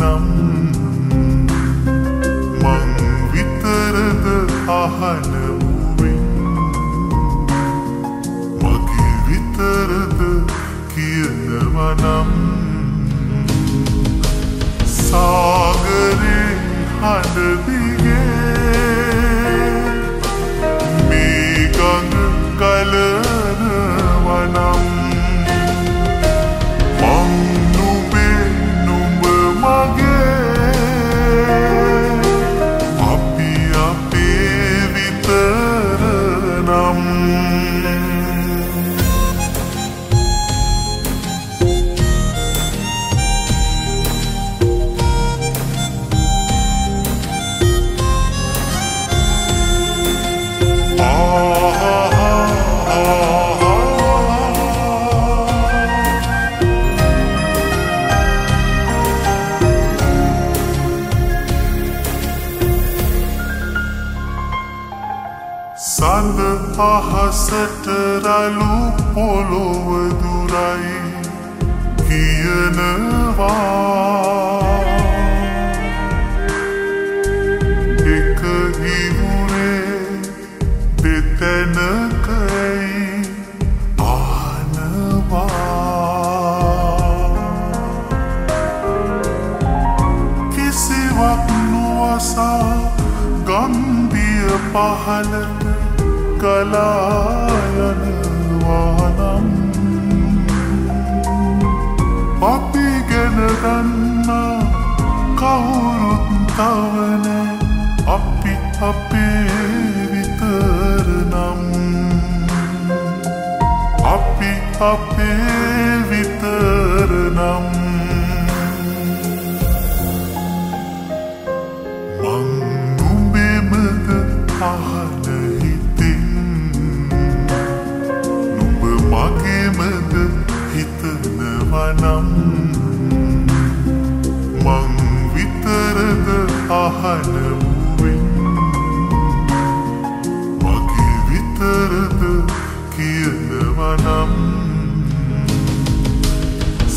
කියනවනම් මං විතරද අහනමුවෙන් මගේ විතරද කියනවනම් සාගරේ හඬදිගේ සඳ අහසට රලු පොළොව දුරයි. කියනවා. එක හිවුරේ දෙතැනකයි ආනවා. කිසිවක් නොවසා ගම්බිය පහලට ගලායනවානම් අපි ගැන දන්නා කවුරුත් තවන අපි අපේ විතර නම්. අපි අපේ අහනමුවෙන් මගේ විතරද කියනවනම්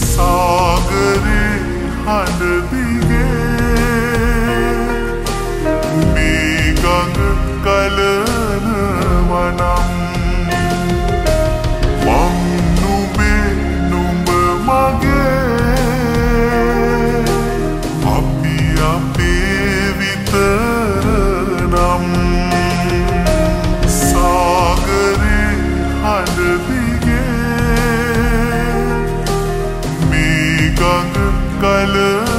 සාගරේ හඬදිග i kalın